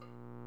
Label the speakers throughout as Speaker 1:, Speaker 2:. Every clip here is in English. Speaker 1: Thank you.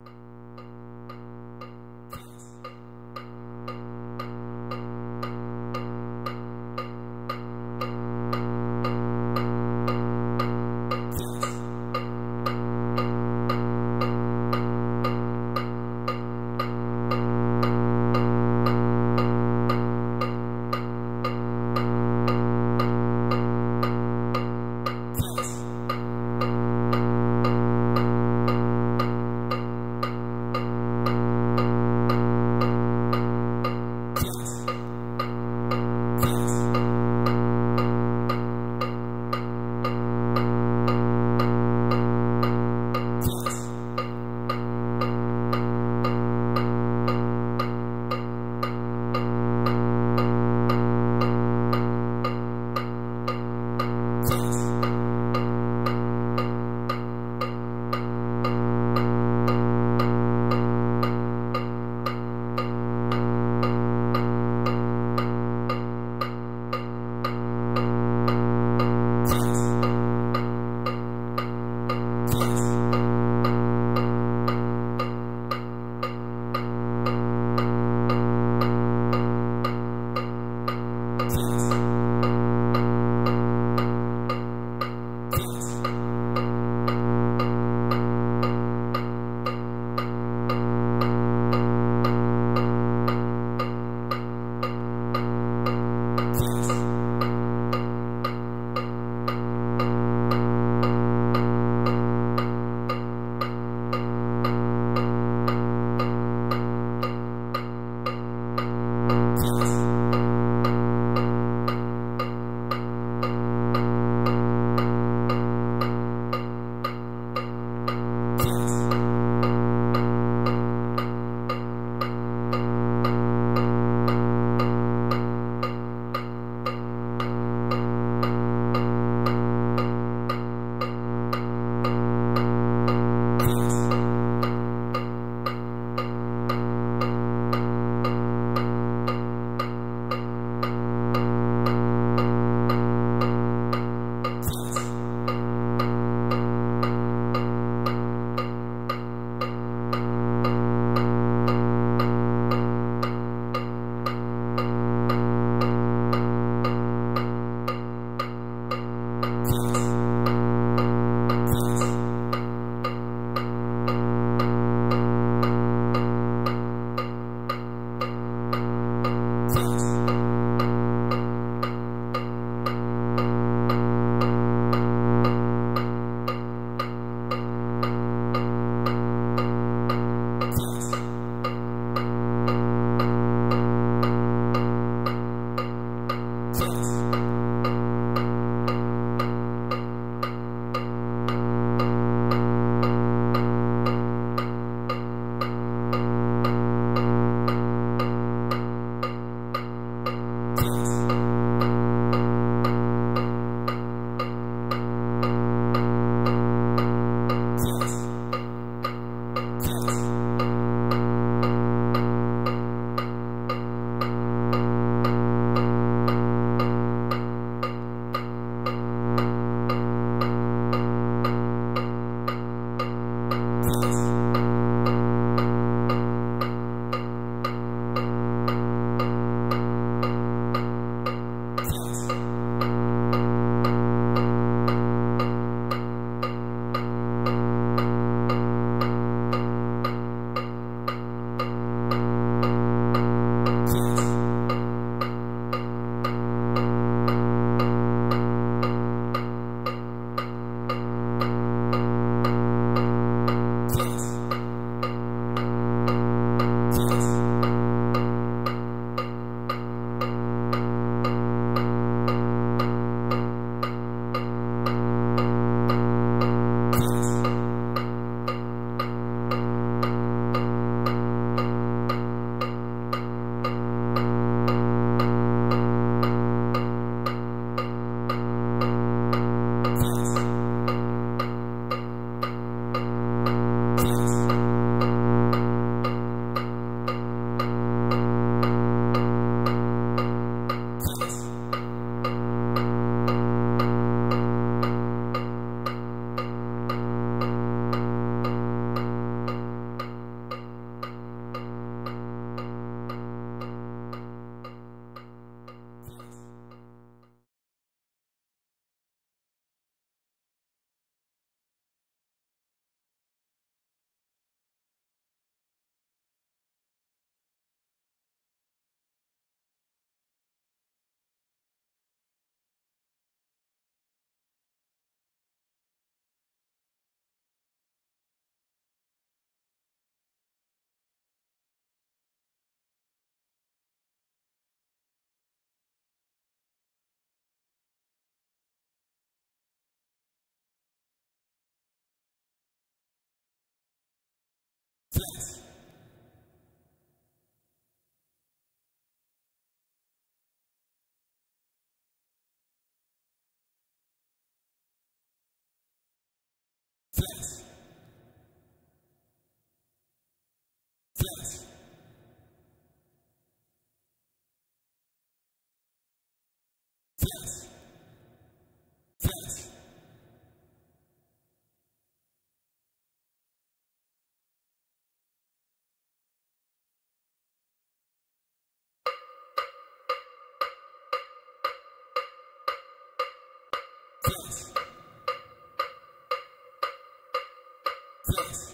Speaker 1: place. place.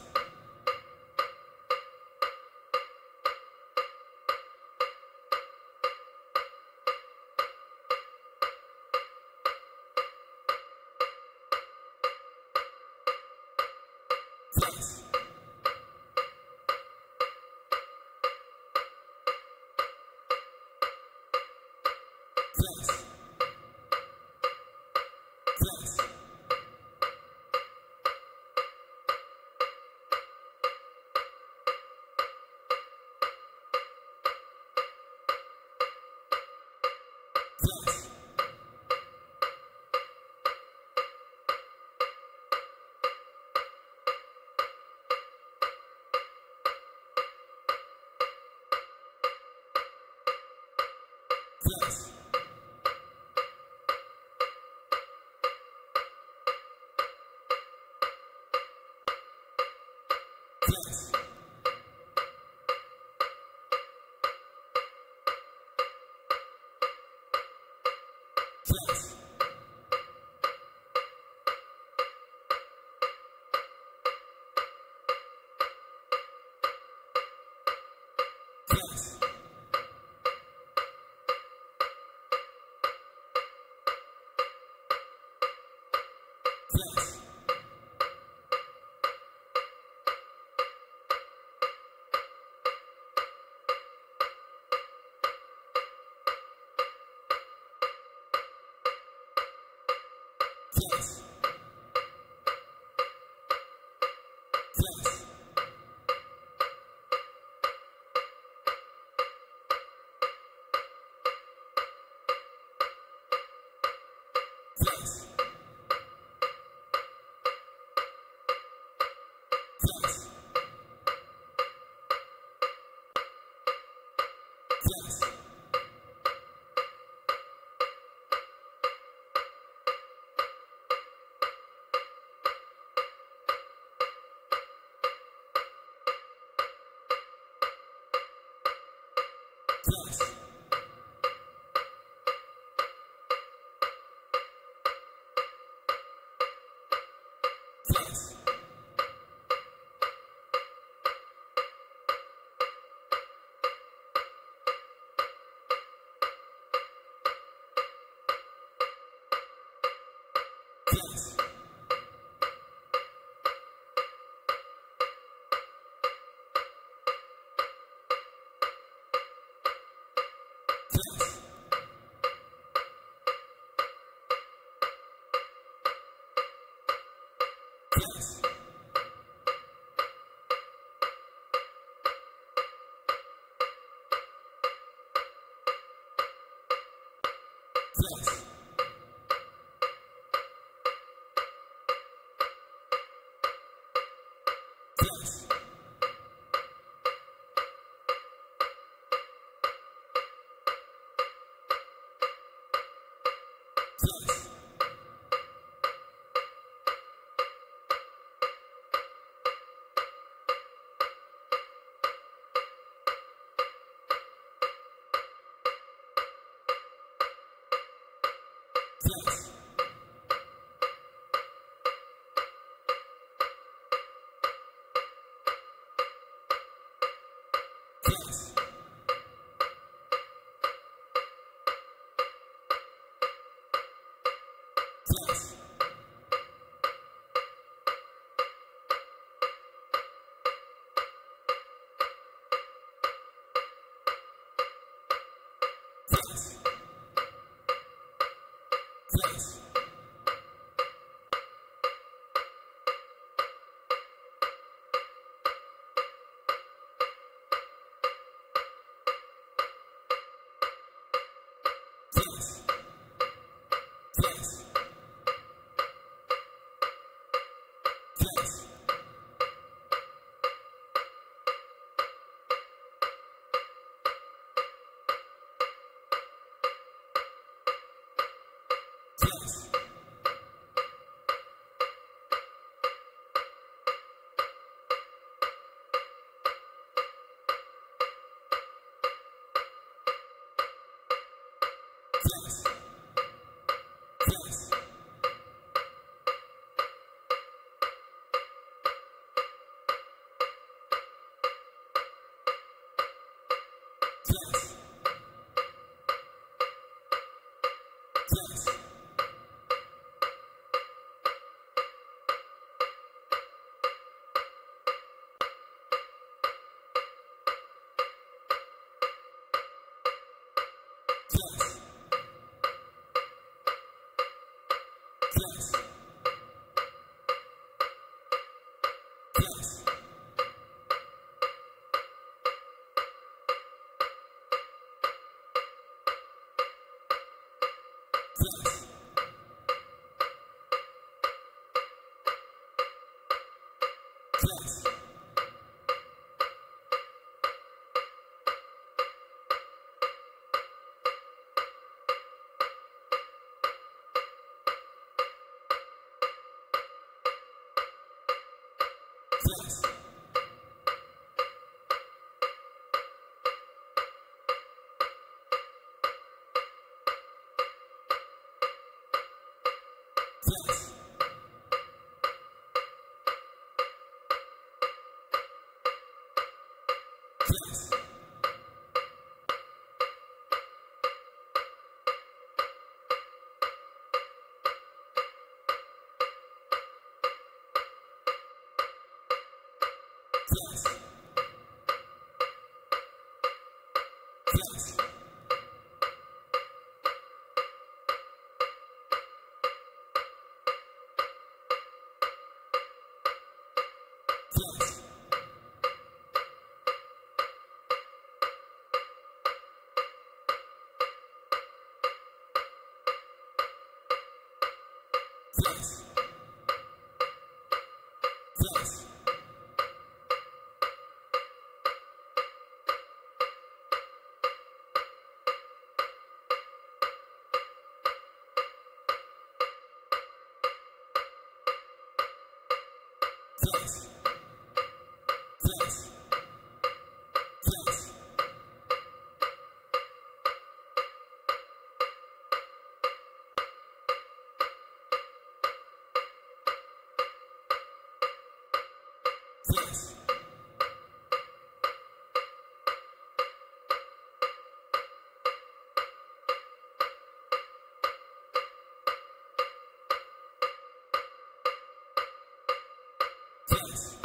Speaker 1: Yes. Yes. blood. Yes. Christ. Flex. Flex. Great. Yes. Yes. Correct. Thanks.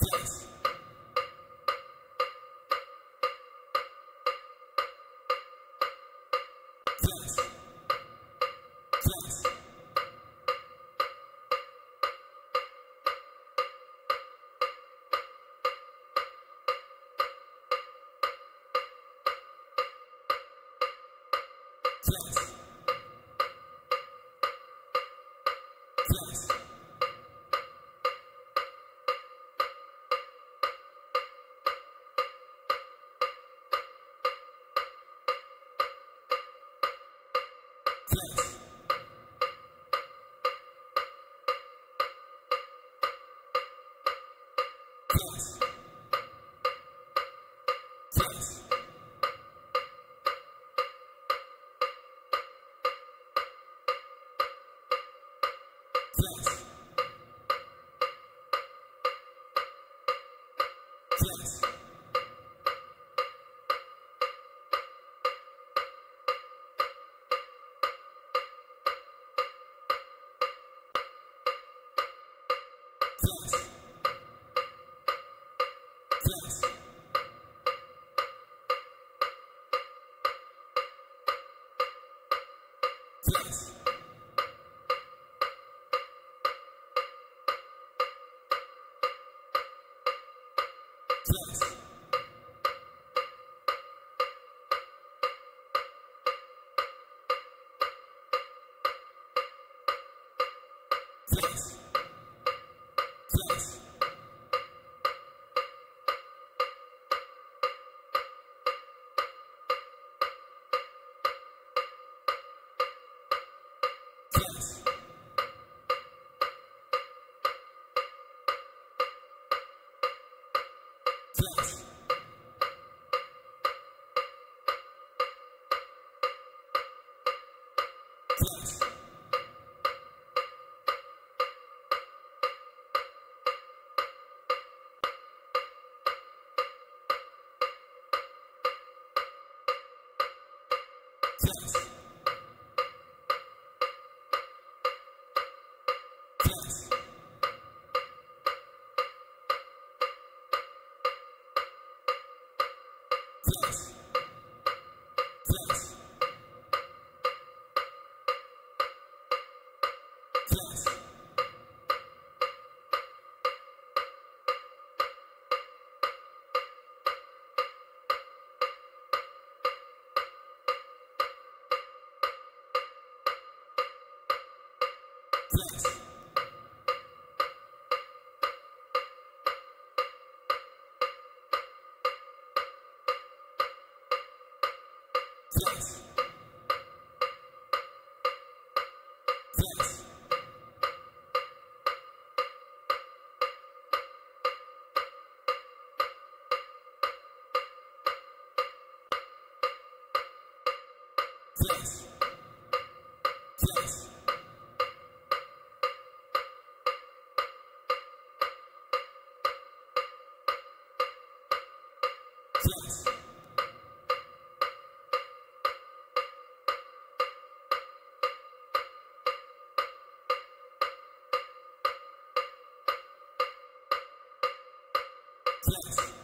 Speaker 1: Yes. Yes. Thank you. Yes. plant Bless.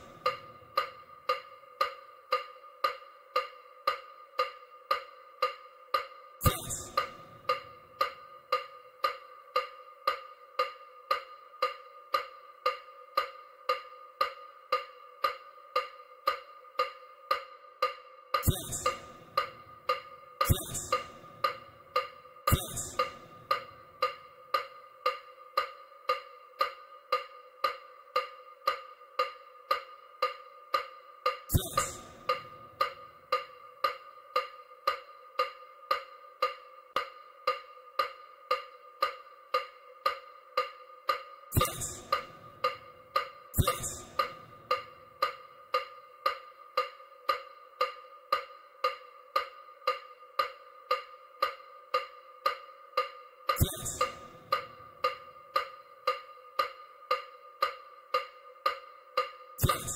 Speaker 1: plant.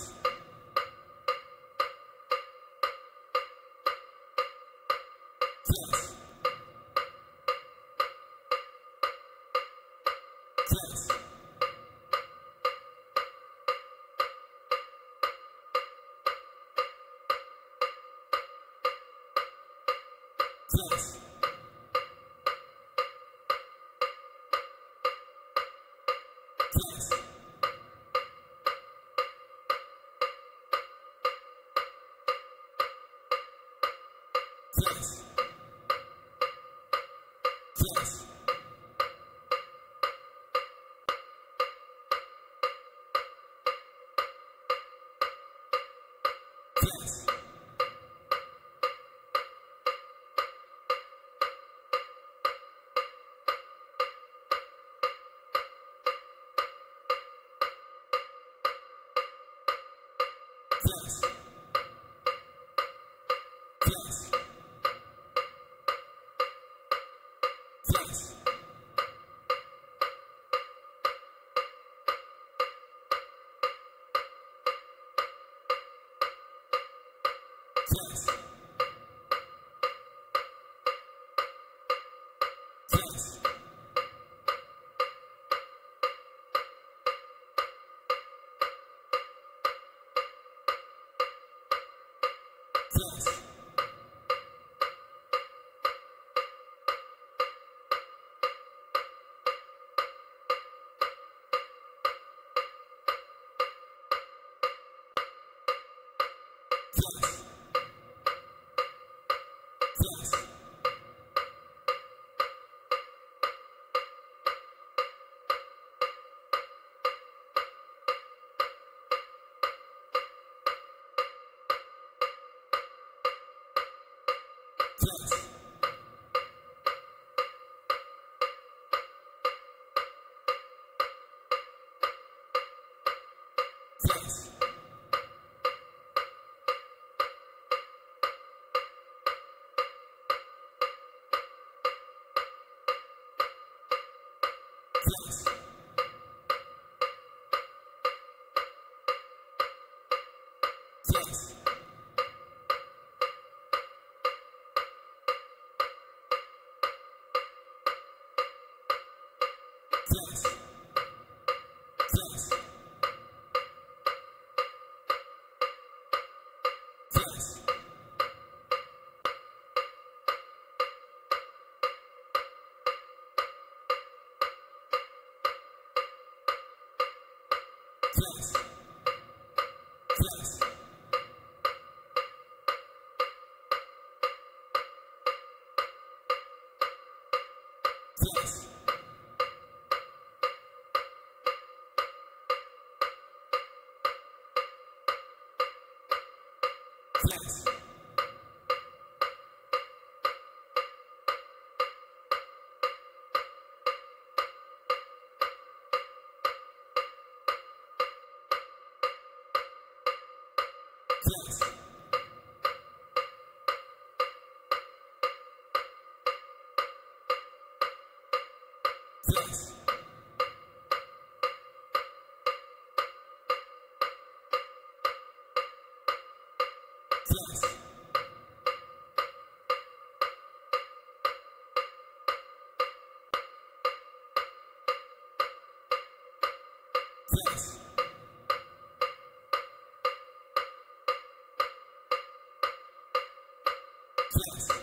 Speaker 1: Yes. Flex. Yes. Yes. Yes.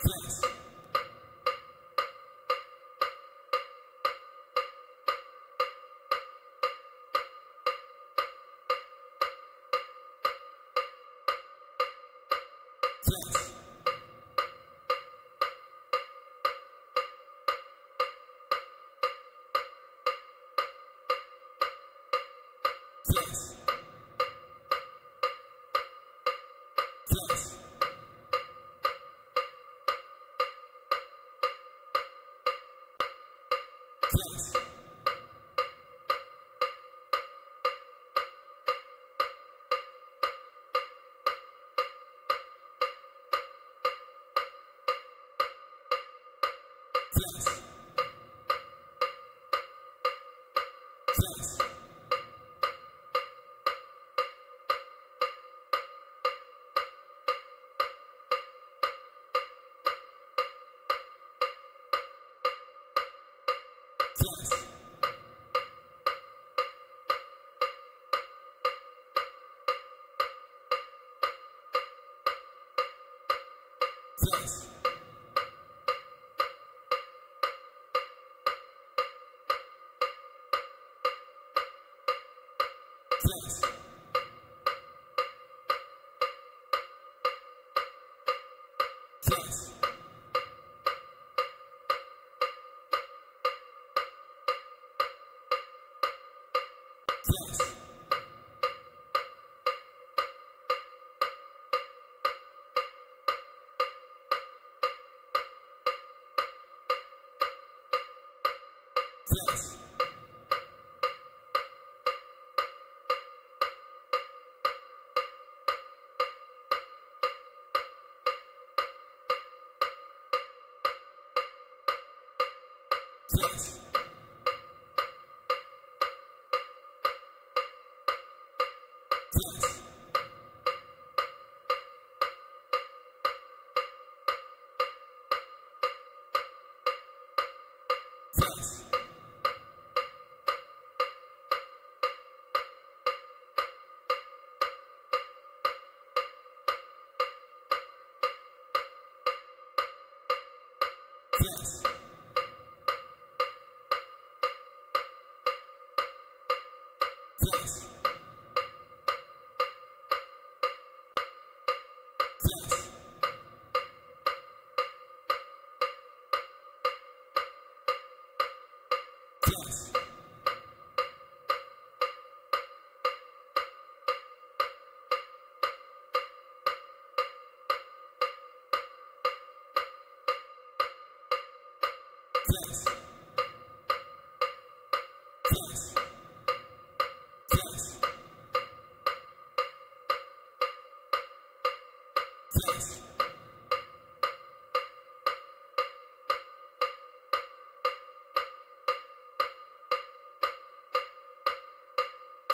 Speaker 1: Please. Yes. Yes. What? Yes.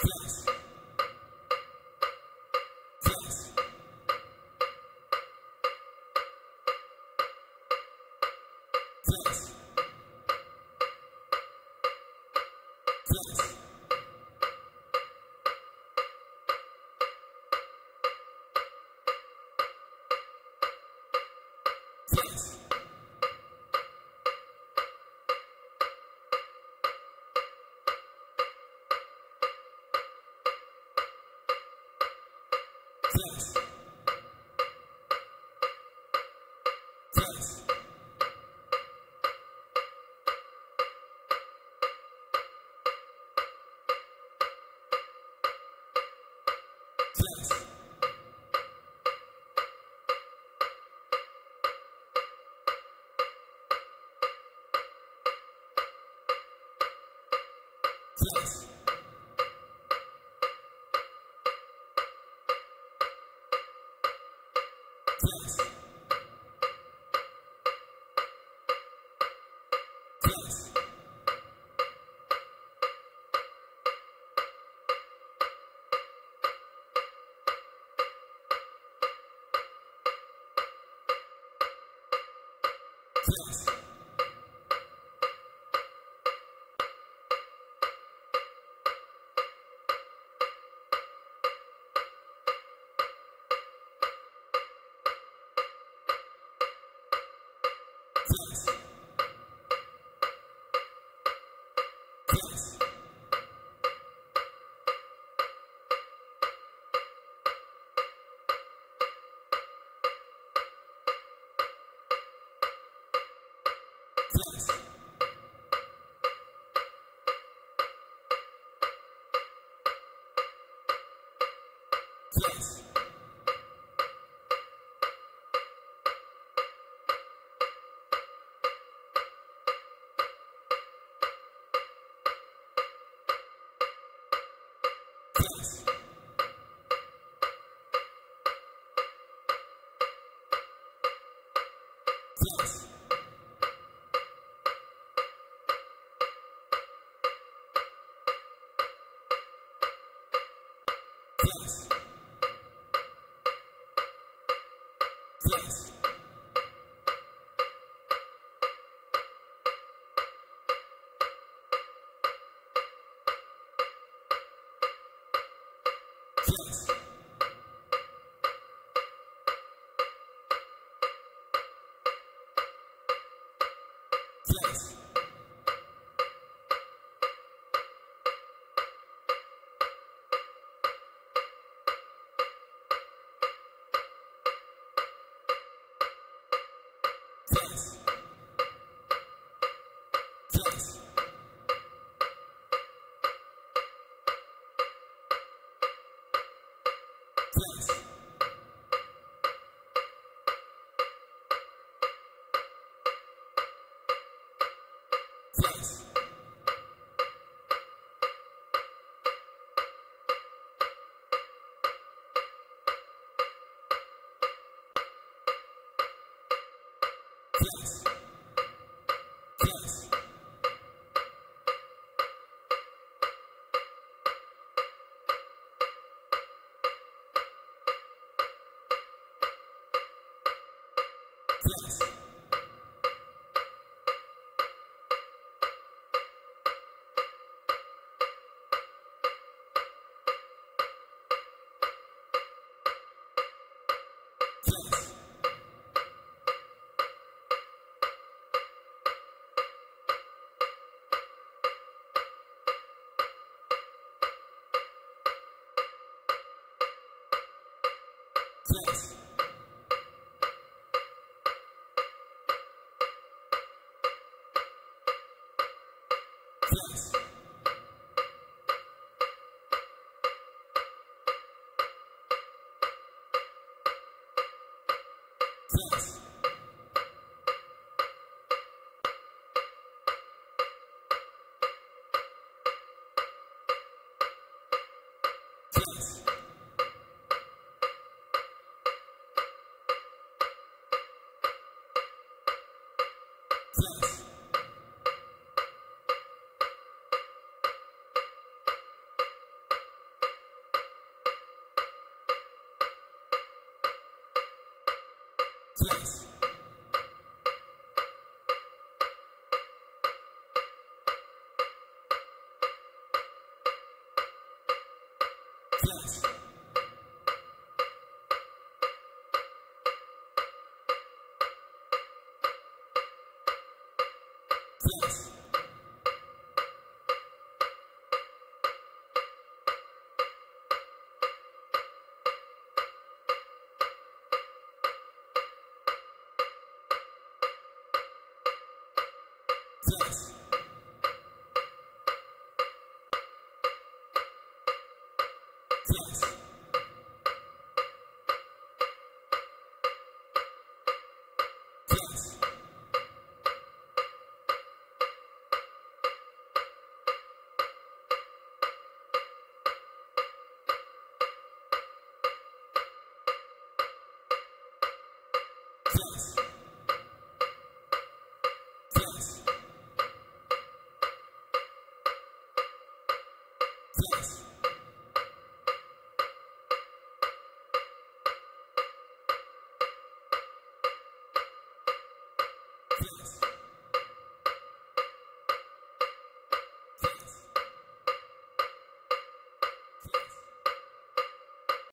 Speaker 1: Yes. Flat. Flat. Flat. Yes. Yes. yes. Yes. months. place. place. Yes.